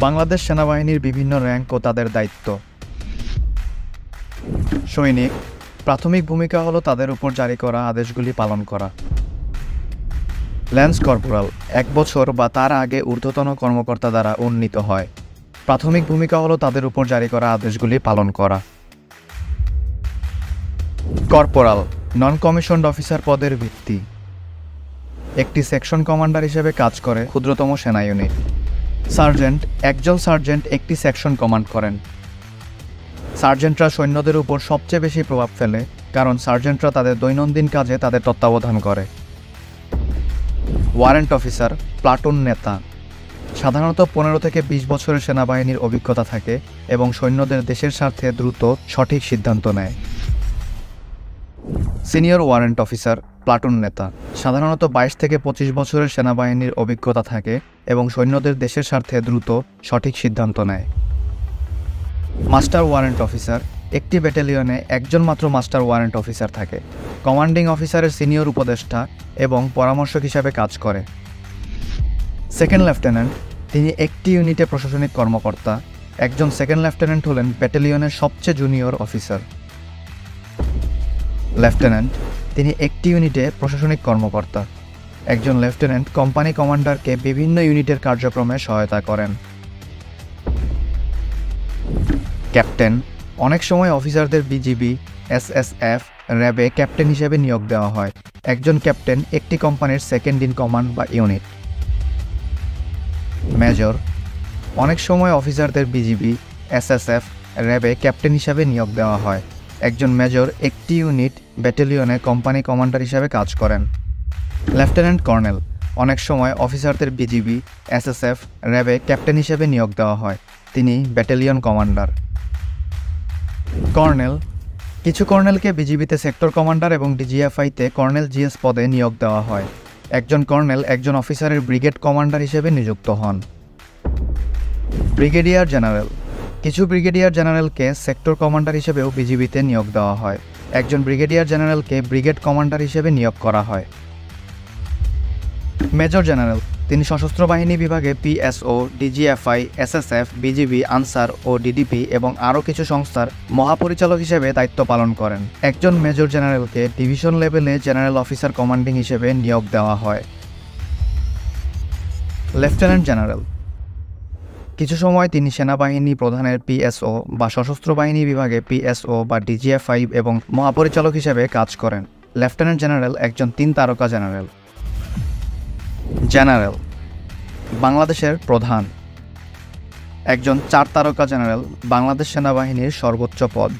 বাংলাদেশ সেনাবাহিনীর বিভিন্ন র্যাঙ্ক ও তাদের দায়িত্ব। সৈনিক, প্রাথমিক ভূমিকা হলো তাদের উপর জারি করা আদেশগুলি পালন করা। ল্যান্স কর্পোরাল, এক বছর বা তার আগে ঊর্ধ্বতন কর্মকর্তা দ্বারা উন্নীত হয়। প্রাথমিক ভূমিকা হলো তাদের উপর জারি করা আদেশগুলি পালন করা। কর্পোরাল নন কমিশনড অফিসার পদের ভিত্তি। একটি সেকশন কমান্ডার হিসেবে কাজ করে ক্ষুদ্রতম সেনা ইউনিট। সার্জেন্ট, একজন সার্জেন্ট একটি সেকশন কমান্ড করেন। সার্জেন্টরা সৈন্যদের উপর সবচেয়ে বেশি প্রভাব ফেলে, কারণ সার্জেন্টরা তাদের দৈনন্দিন কাজে তাদের তত্ত্বাবধান করে। ওয়ারেন্ট অফিসার প্লাটুন নেতা। সাধারণত পনেরো থেকে বিশ বছরের সেনাবাহিনীর অভিজ্ঞতা থাকে এবং সৈন্যদের দেশের স্বার্থে দ্রুত সঠিক সিদ্ধান্ত নেয়। সিনিয়র ওয়ারেন্ট অফিসার প্লাটুন নেতা। সাধারণত বাইশ থেকে পঁচিশ বছরের সেনাবাহিনীর অভিজ্ঞতা থাকে এবং সৈন্যদের দেশের স্বার্থে দ্রুত সঠিক সিদ্ধান্ত নেয়। মাস্টার ওয়ারেন্ট অফিসার, একটি ব্যাটালিয়নে একজন মাত্র মাস্টার ওয়ারেন্ট অফিসার থাকে। কমান্ডিং অফিসারের সিনিয়র উপদেষ্টা এবং পরামর্শক হিসাবে কাজ করে। সেকেন্ড লেফটেন্যান্ট, তিনি একটি ইউনিটে প্রশাসনিক কর্মকর্তা। একজন সেকেন্ড লেফটেন্যান্ট হলেন ব্যাটালিয়নের সবচেয়ে জুনিয়র অফিসার। লেফটেন্যান্ট তিনি একটি ইউনিটে প্রশাসনিক কর্মকর্তা। একজন লেফটেন্যান্ট কোম্পানি কমান্ডারকে বিভিন্ন ইউনিটের কার্যক্রমে সহায়তা করেন। ক্যাপ্টেন, অনেক সময় অফিসারদের বিজিবি, এসএসএফ, র্যাবে ক্যাপ্টেন হিসেবে নিয়োগ দেওয়া হয়। একজন ক্যাপ্টেন একটি কোম্পানির সেকেন্ড ইন কমান্ড বা ইউনিট। মেজর, অনেক সময় অফিসারদের বিজিবি, এসএসএফ, র্যাবে ক্যাপ্টেন হিসাবে নিয়োগ দেওয়া হয়। একজন মেজর একটি ইউনিট ব্যাটালিয়নে কোম্পানি কমান্ডার হিসাবে কাজ করেন। লেফটেন্যান্ট কর্নেল, অনেক সময় অফিসারদের বিজিবি, এসএসএফ, র্যাবে ক্যাপ্টেন হিসেবে নিয়োগ দেওয়া হয়। তিনি ব্যাটালিয়ন কমান্ডার। কর্নেল, কিছু কর্নেলকে বিজিবিতে সেক্টর কমান্ডার এবং ডিজিএফআইতে কর্নেল জিএস পদে নিয়োগ দেওয়া হয়। একজন কর্নেল একজন অফিসারের ব্রিগেড কমান্ডার হিসেবে নিযুক্ত হন। ব্রিগেডিয়ার জেনারেল কিছু ব্রিগেডিয়ার জেনারেলকে সেক্টর কমান্ডার হিসেবেও বিজিবিতে নিয়োগ দেওয়া হয়। একজন ব্রিগেডিয়ার জেনারেলকে ব্রিগেড কমান্ডার হিসেবে নিয়োগ করা হয়। মেজর জেনারেল, তিনি সশস্ত্র বাহিনী বিভাগে PSO DGFI SSF BGB Ansar ও ডিডিপি এবং আরও কিছু সংস্থার মহাপরিচালক হিসেবে দায়িত্ব পালন করেন। একজন major জেনারেলকে division level general officer commanding হিসেবে নিয়োগ দেওয়া হয়। লেফটেন্যান্ট জেনারেল কিছু সময় তিনি সেনাবাহিনী প্রধানের পিএসও বা সশস্ত্র বাহিনী বিভাগে পিএসও বা ডিজিএফআই এবং মহাপরিচালক হিসেবে কাজ করেন। লেফটেন্যান্ট জেনারেল একজন তিন তারকা জেনারেল জেনারেল বাংলাদেশের প্রধান। একজন চার তারকা জেনারেল বাংলাদেশ সেনাবাহিনীর সর্বোচ্চ পদ।